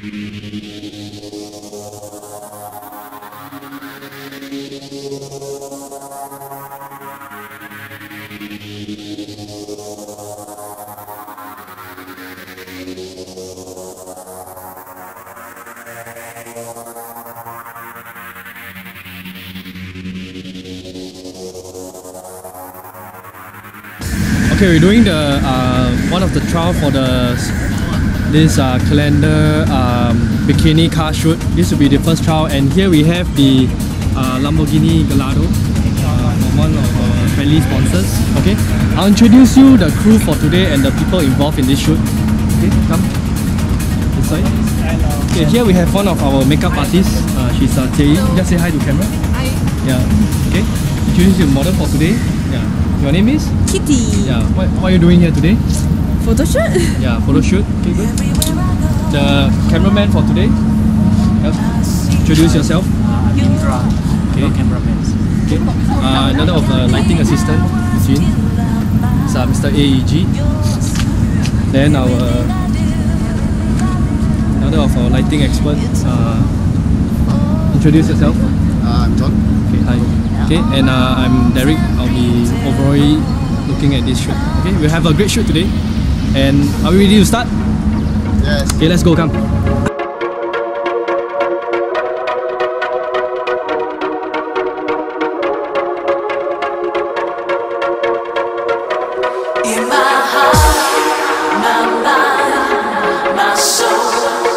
Okay, we're doing the uh, one of the trial for the this uh, calendar um, bikini car shoot. This will be the first trial, and here we have the uh, Lamborghini Gallardo uh, from one of our friendly sponsors. Okay, I'll introduce you the crew for today and the people involved in this shoot. Okay, come this side. Okay, here we have one of our makeup artists. Uh, she's uh, Jie. Just say hi to camera. Hi. Yeah. Okay. Introduce your model for today. Yeah. Your name is? Kitty. Yeah. What, what are you doing here today? Photo shoot. Yeah, photo shoot. Okay, good. The cameraman for today. Yep. Introduce yourself. Indra, Okay. no cameraman. Okay. Uh, another of the lighting assistant, Jin. It's uh, Mr. AEG. Then our another of our lighting experts. Uh, introduce yourself. Uh, I'm John. Okay, hi. Okay, and uh, I'm Derek. I'll be overall looking at this shoot. Okay, we'll have a great shoot today. And are we ready to start? Yes. Okay, let's go, come. In my heart, my mind, my soul